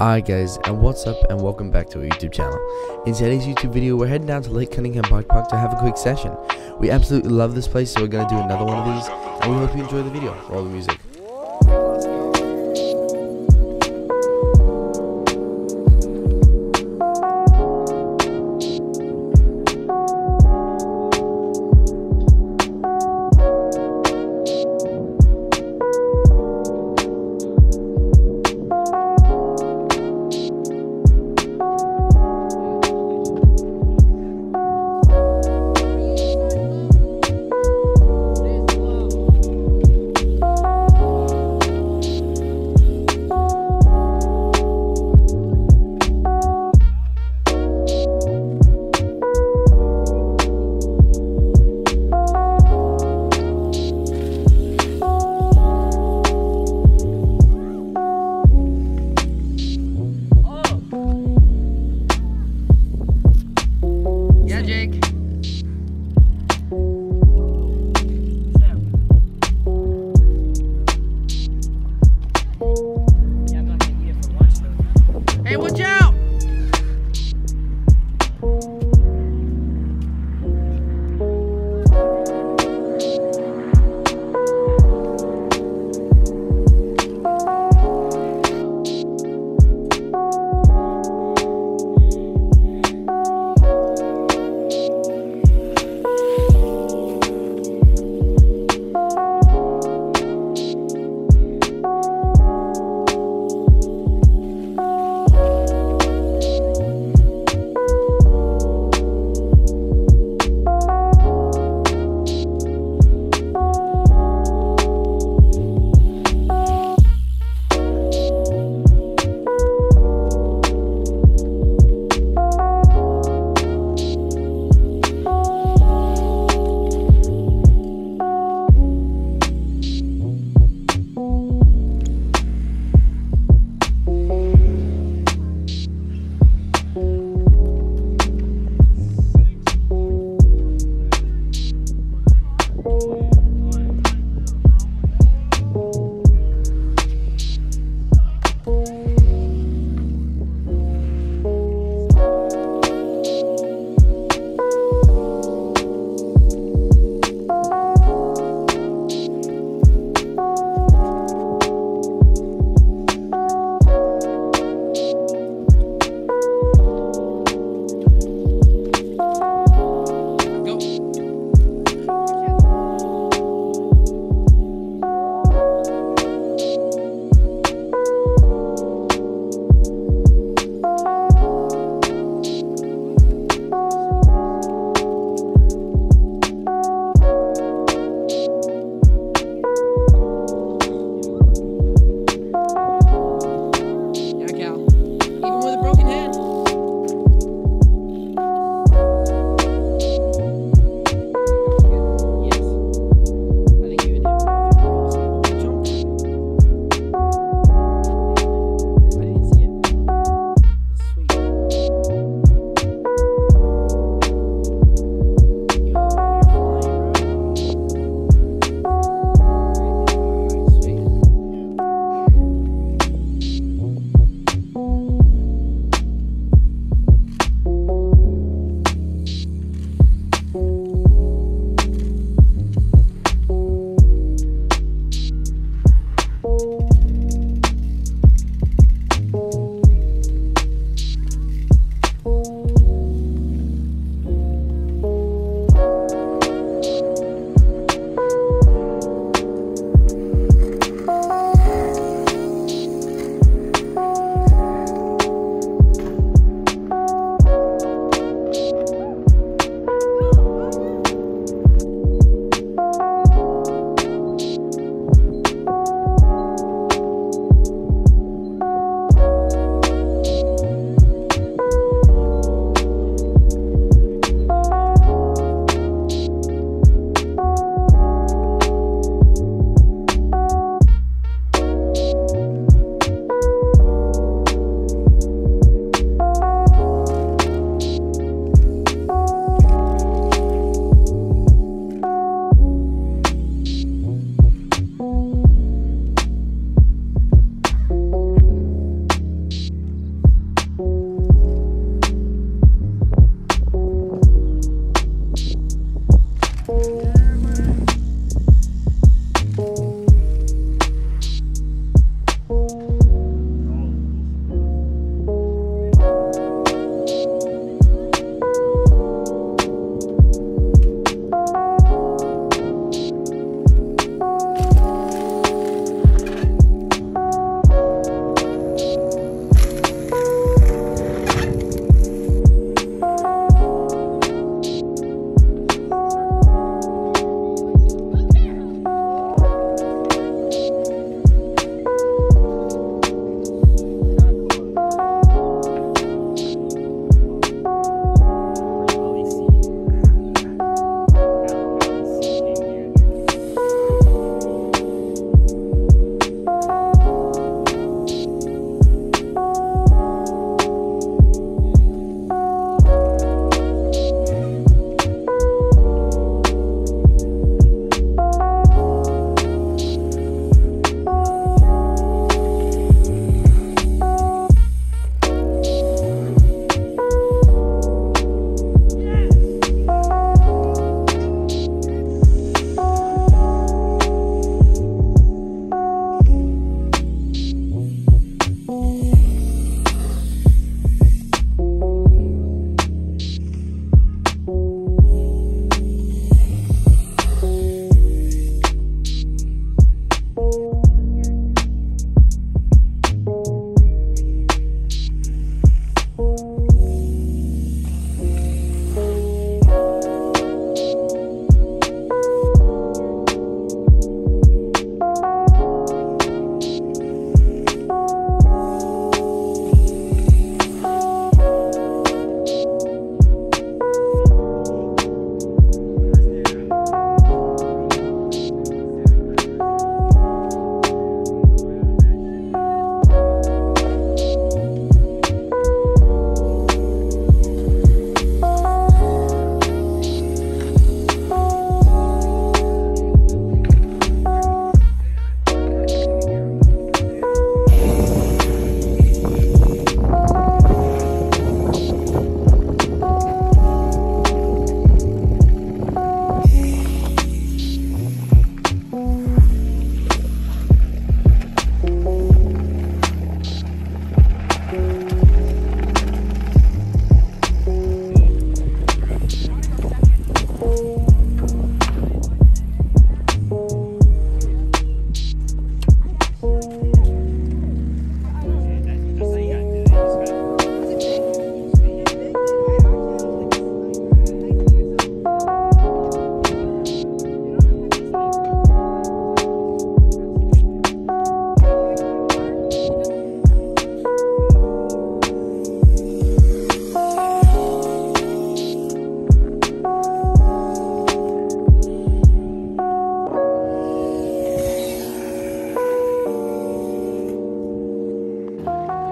Alright guys, and what's up and welcome back to our YouTube channel. In today's YouTube video, we're heading down to Lake Cunningham Bike Park to have a quick session. We absolutely love this place, so we're going to do another one of these, and we hope you enjoy the video. Roll the music.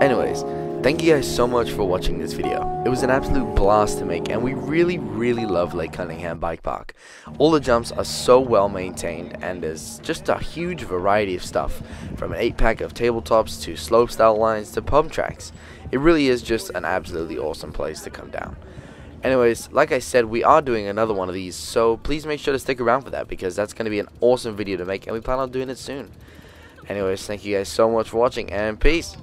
Anyways, thank you guys so much for watching this video. It was an absolute blast to make and we really really love Lake Cunningham Bike Park. All the jumps are so well maintained and there's just a huge variety of stuff from an 8 pack of tabletops to slopestyle lines to pump tracks. It really is just an absolutely awesome place to come down. Anyways, like I said, we are doing another one of these, so please make sure to stick around for that because that's going to be an awesome video to make and we plan on doing it soon. Anyways, thank you guys so much for watching and peace.